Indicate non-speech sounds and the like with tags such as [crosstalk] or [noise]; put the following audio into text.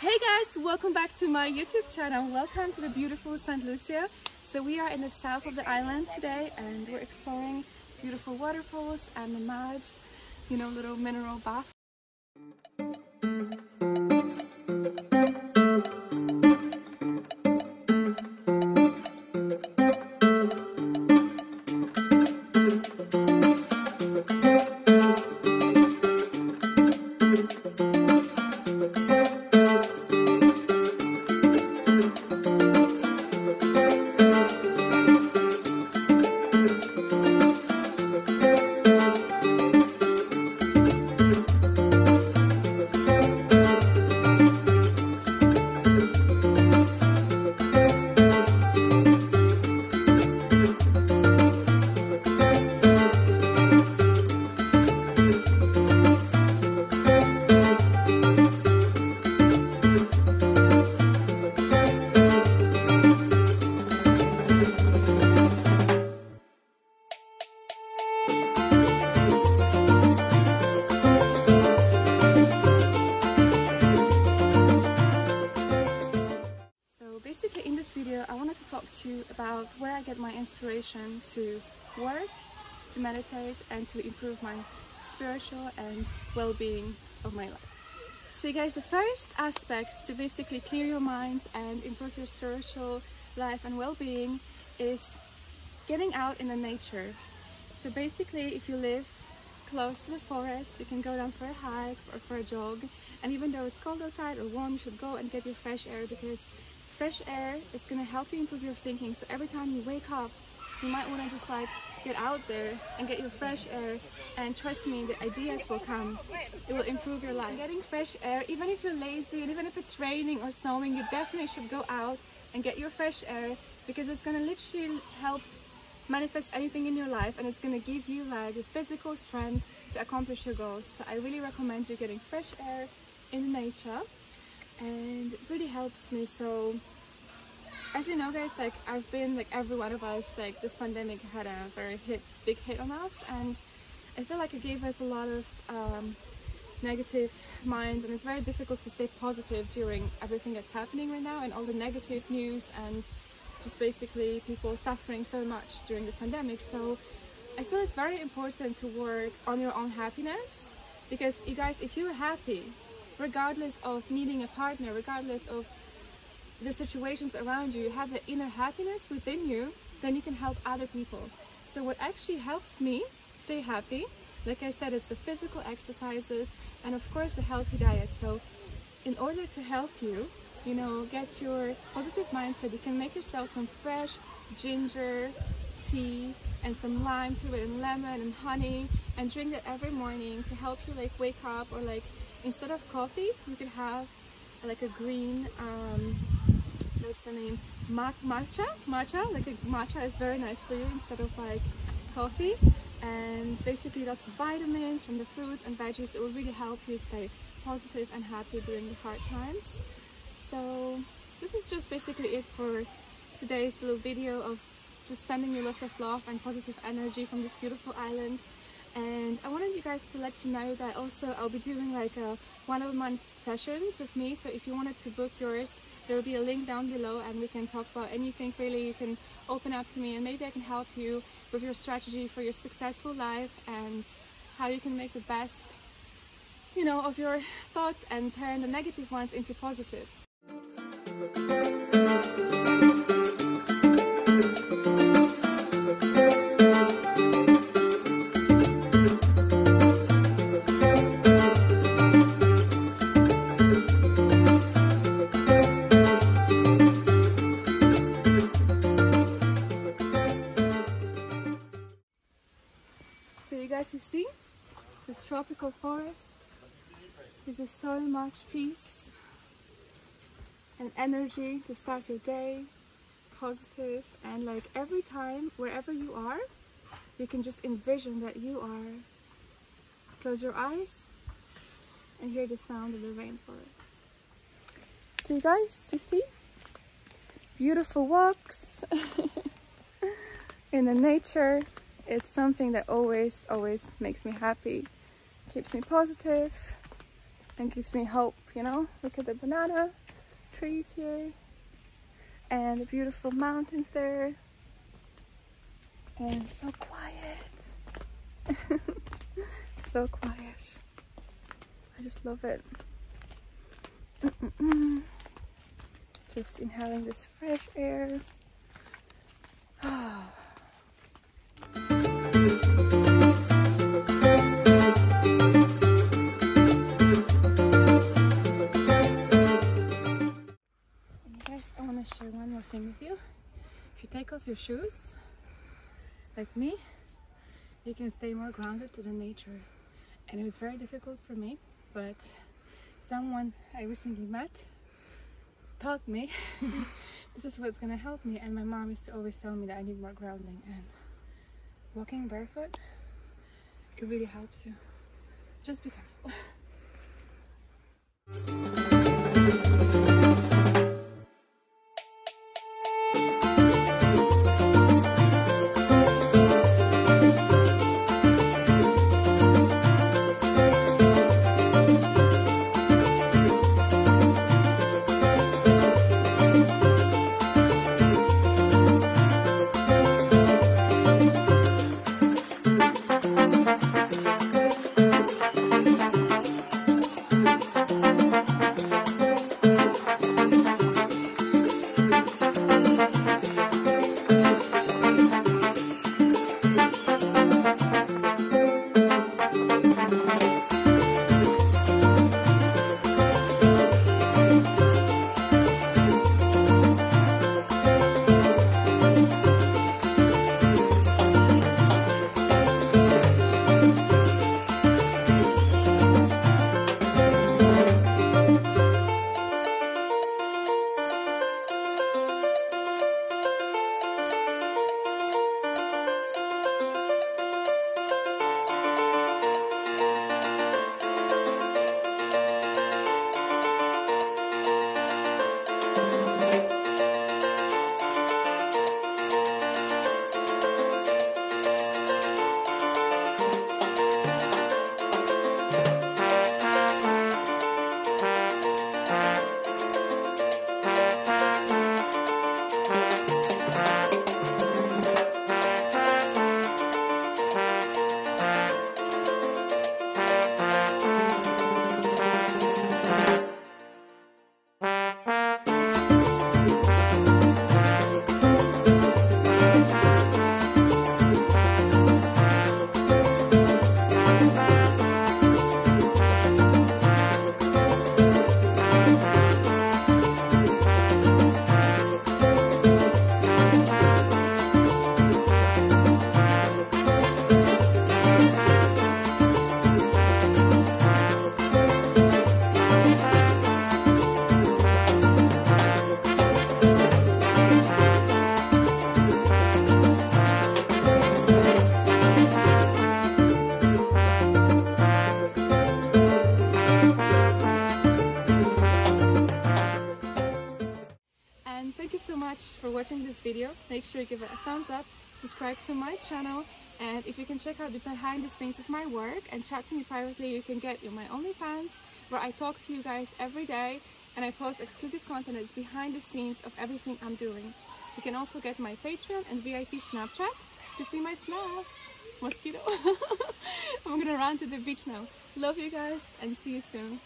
Hey guys, welcome back to my YouTube channel. Welcome to the beautiful St. Lucia. So we are in the south of the island today and we're exploring beautiful waterfalls and the mud, you know, little mineral bath. About where I get my inspiration to work, to meditate, and to improve my spiritual and well-being of my life. So guys, the first aspect to basically clear your mind and improve your spiritual life and well-being is getting out in the nature. So basically, if you live close to the forest, you can go down for a hike or for a jog. And even though it's cold outside or warm, you should go and get your fresh air because fresh air. Is going to help you improve your thinking. So every time you wake up you might want to just like get out there and get your fresh air. And trust me the ideas will come. It will improve your life. Getting fresh air even if you're lazy and even if it's raining or snowing you definitely should go out and get your fresh air because it's going to literally help manifest anything in your life and it's going to give you like the physical strength to accomplish your goals. So i really recommend you getting fresh air in nature and it really helps me. So as you know guys like I've been like every one of us like this pandemic had a very hit big hit on us and I feel like it gave us a lot of um, negative minds and it's very difficult to stay positive during everything that's happening right now and all the negative news and just basically people suffering so much during the pandemic. So I feel it's very important to work on your own happiness because you guys if you're happy regardless of needing a partner, regardless of the situations around you, you have the inner happiness within you, then you can help other people. So what actually helps me stay happy, like I said, it's the physical exercises and of course the healthy diet. So in order to help you, you know, get your positive mindset, you can make yourself some fresh ginger tea and some lime to it and lemon and honey and drink that every morning to help you like wake up or like instead of coffee you could have like a green um what's the name? Matcha matcha like a matcha is very nice for you instead of like coffee. And basically that's vitamins from the fruits and veggies that will really help you stay positive and happy during the hard times. So this is just basically it for today's little video of just sending you lots of love and positive energy from this beautiful island and I wanted you guys to let you know that also I'll be doing like a one-on-one sessions with me. So if you wanted to book yours there will be a link down below and we can talk about anything really you can open up to me. And maybe I can help you with your strategy for your successful life and how you can make the best you know of your thoughts and turn the negative ones into positive tropical forest, there's just so much peace and energy to start your day, positive, and like every time, wherever you are, you can just envision that you are. Close your eyes and hear the sound of the rainforest. So you guys, you see? Beautiful walks [laughs] in the nature it's something that always, always makes me happy, keeps me positive, and gives me hope, you know? Look at the banana trees here and the beautiful mountains there. And so quiet. [laughs] so quiet. I just love it. Mm -mm -mm. Just inhaling this fresh air. Shoes, like me, you can stay more grounded to the nature. And it was very difficult for me, but someone I recently met taught me [laughs] this is what's gonna help me. And my mom used to always tell me that I need more grounding. And walking barefoot, it really helps you. Just be careful. [laughs] for watching this video. Make sure you give it a thumbs up, subscribe to my channel, and if you can check out the behind the scenes of my work and chat to me privately, you can get you my OnlyFans, where I talk to you guys every day and I post exclusive content that's behind the scenes of everything I'm doing. You can also get my Patreon and VIP Snapchat to see my snap. Mosquito. [laughs] I'm gonna run to the beach now. Love you guys and see you soon.